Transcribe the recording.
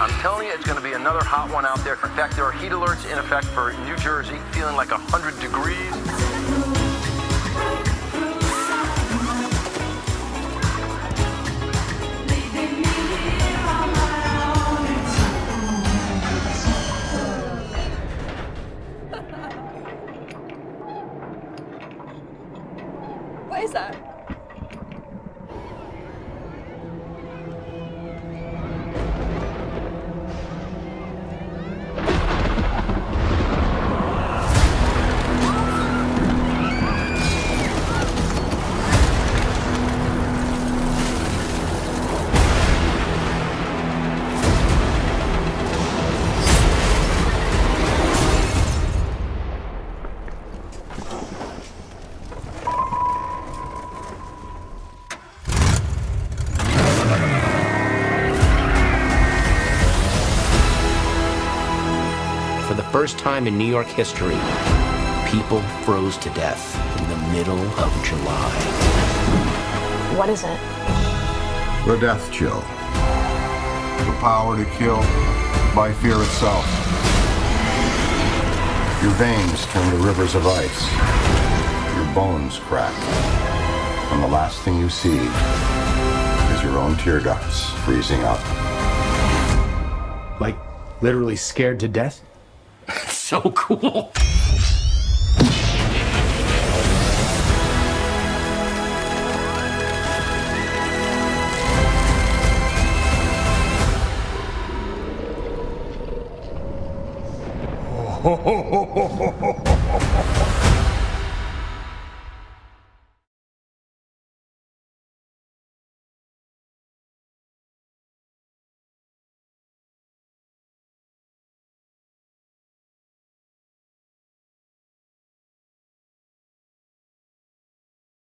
I'm telling you, it's going to be another hot one out there. In fact, there are heat alerts in effect for New Jersey, feeling like 100 degrees. What is that? For the first time in New York history, people froze to death in the middle of July. What is it? The death chill. The power to kill by fear itself. Your veins turn to rivers of ice. Your bones crack. And the last thing you see is your own tear ducts freezing up. Like, literally scared to death? So cool. Ho, ho, ho, ho, ho, ho.